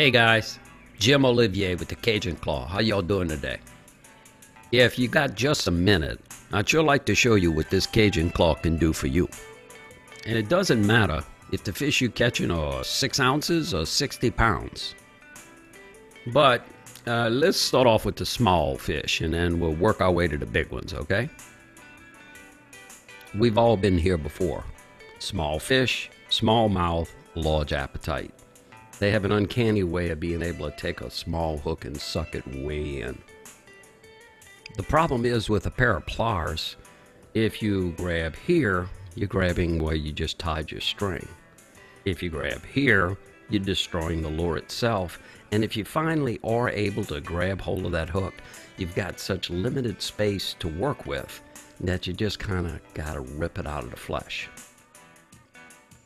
Hey guys, Jim Olivier with the Cajun Claw. How y'all doing today? Yeah, if you got just a minute, I'd sure like to show you what this Cajun Claw can do for you. And it doesn't matter if the fish you're catching are 6 ounces or 60 pounds. But uh, let's start off with the small fish and then we'll work our way to the big ones, okay? We've all been here before. Small fish, small mouth, large appetite. They have an uncanny way of being able to take a small hook and suck it way in. The problem is with a pair of pliers, if you grab here, you're grabbing where you just tied your string. If you grab here, you're destroying the lure itself. And if you finally are able to grab hold of that hook, you've got such limited space to work with that you just kind of got to rip it out of the flesh.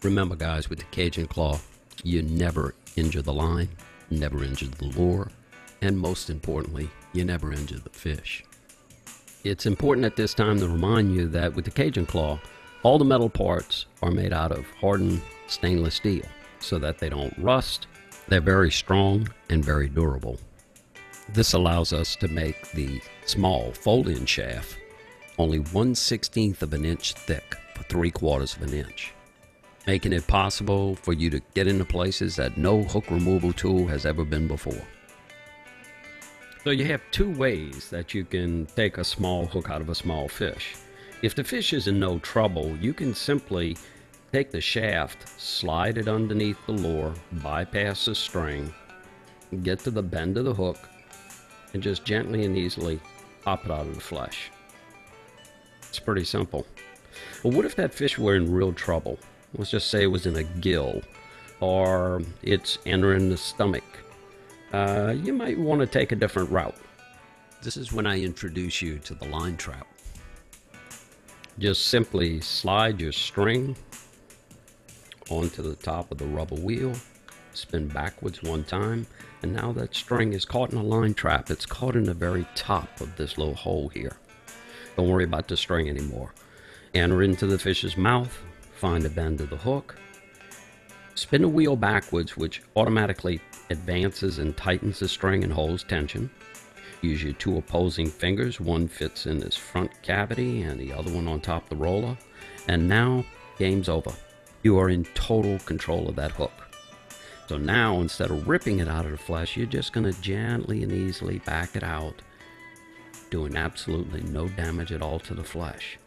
Remember, guys, with the Cajun Claw, you never injure the line, never injure the lure, and most importantly, you never injure the fish. It's important at this time to remind you that with the Cajun Claw, all the metal parts are made out of hardened stainless steel so that they don't rust. They're very strong and very durable. This allows us to make the small fold-in shaft only 1 16th of an inch thick for 3 quarters of an inch making it possible for you to get into places that no hook removal tool has ever been before. So you have two ways that you can take a small hook out of a small fish. If the fish is in no trouble, you can simply take the shaft, slide it underneath the lure, bypass the string, get to the bend of the hook, and just gently and easily pop it out of the flesh. It's pretty simple. Well, what if that fish were in real trouble? Let's just say it was in a gill or it's entering the stomach, uh, you might want to take a different route. This is when I introduce you to the line trap. Just simply slide your string onto the top of the rubber wheel, spin backwards one time, and now that string is caught in a line trap. It's caught in the very top of this little hole here. Don't worry about the string anymore. Enter into the fish's mouth, find the bend of the hook, spin the wheel backwards, which automatically advances and tightens the string and holds tension. Use your two opposing fingers. One fits in this front cavity and the other one on top the roller. And now, game's over. You are in total control of that hook. So now, instead of ripping it out of the flesh, you're just going to gently and easily back it out, doing absolutely no damage at all to the flesh.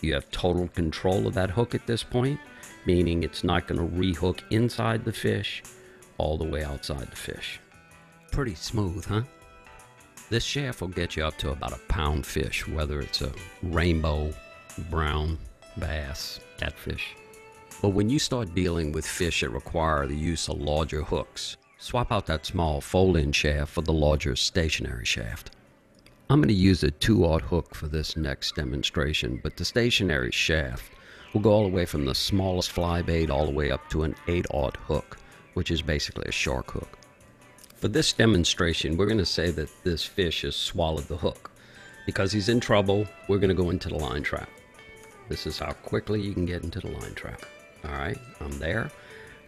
You have total control of that hook at this point, meaning it's not going to rehook inside the fish all the way outside the fish. Pretty smooth, huh? This shaft will get you up to about a pound fish, whether it's a rainbow, brown, bass, catfish. But when you start dealing with fish that require the use of larger hooks, swap out that small fold-in shaft for the larger stationary shaft. I'm going to use a 2-aught hook for this next demonstration, but the stationary shaft will go all the way from the smallest fly bait all the way up to an 8-aught hook, which is basically a shark hook. For this demonstration, we're going to say that this fish has swallowed the hook. Because he's in trouble, we're going to go into the line trap. This is how quickly you can get into the line trap. All right, I'm there.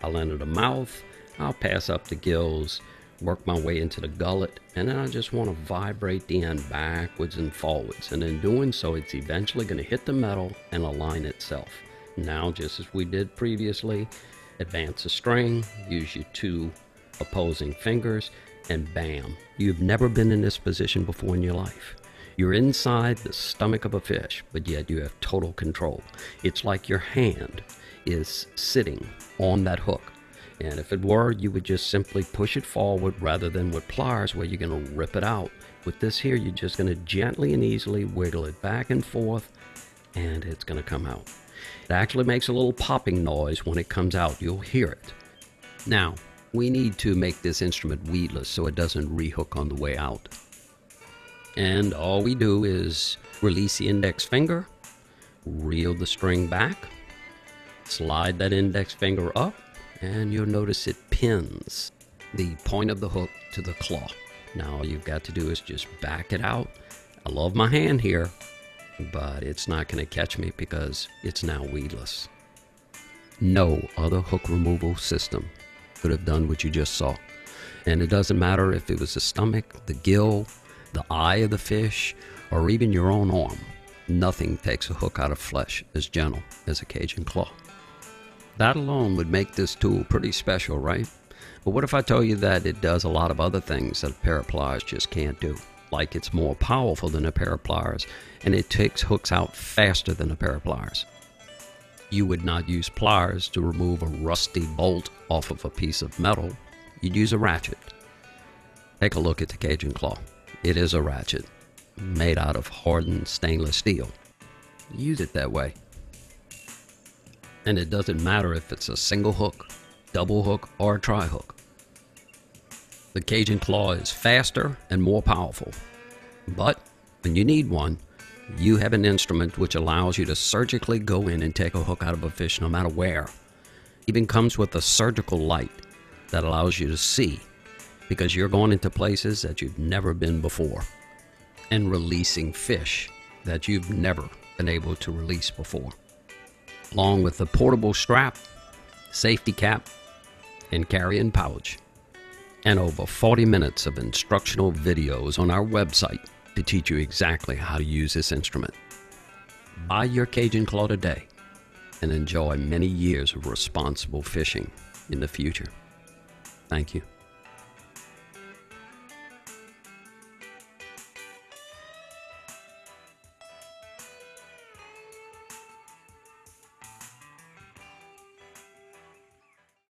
I'll enter the mouth. I'll pass up the gills work my way into the gullet, and then I just want to vibrate the end backwards and forwards. And in doing so, it's eventually going to hit the metal and align itself. Now, just as we did previously, advance the string, use your two opposing fingers, and bam, you've never been in this position before in your life. You're inside the stomach of a fish, but yet you have total control. It's like your hand is sitting on that hook and if it were, you would just simply push it forward rather than with pliers where you're going to rip it out. With this here, you're just going to gently and easily wiggle it back and forth and it's going to come out. It actually makes a little popping noise when it comes out. You'll hear it. Now, we need to make this instrument weedless so it doesn't rehook on the way out. And all we do is release the index finger, reel the string back, slide that index finger up, and you'll notice it pins the point of the hook to the claw. Now all you've got to do is just back it out. I love my hand here, but it's not going to catch me because it's now weedless. No other hook removal system could have done what you just saw. And it doesn't matter if it was the stomach, the gill, the eye of the fish, or even your own arm. Nothing takes a hook out of flesh as gentle as a Cajun claw. That alone would make this tool pretty special, right? But what if I tell you that it does a lot of other things that a pair of pliers just can't do? Like it's more powerful than a pair of pliers, and it takes hooks out faster than a pair of pliers. You would not use pliers to remove a rusty bolt off of a piece of metal. You'd use a ratchet. Take a look at the Cajun Claw. It is a ratchet made out of hardened stainless steel. Use it that way. And it doesn't matter if it's a single hook, double hook, or a tri hook. The Cajun Claw is faster and more powerful. But when you need one, you have an instrument which allows you to surgically go in and take a hook out of a fish no matter where. Even comes with a surgical light that allows you to see because you're going into places that you've never been before and releasing fish that you've never been able to release before. Along with the portable strap, safety cap, and carrying pouch, and over 40 minutes of instructional videos on our website to teach you exactly how to use this instrument. Buy your Cajun Claw today and enjoy many years of responsible fishing in the future. Thank you.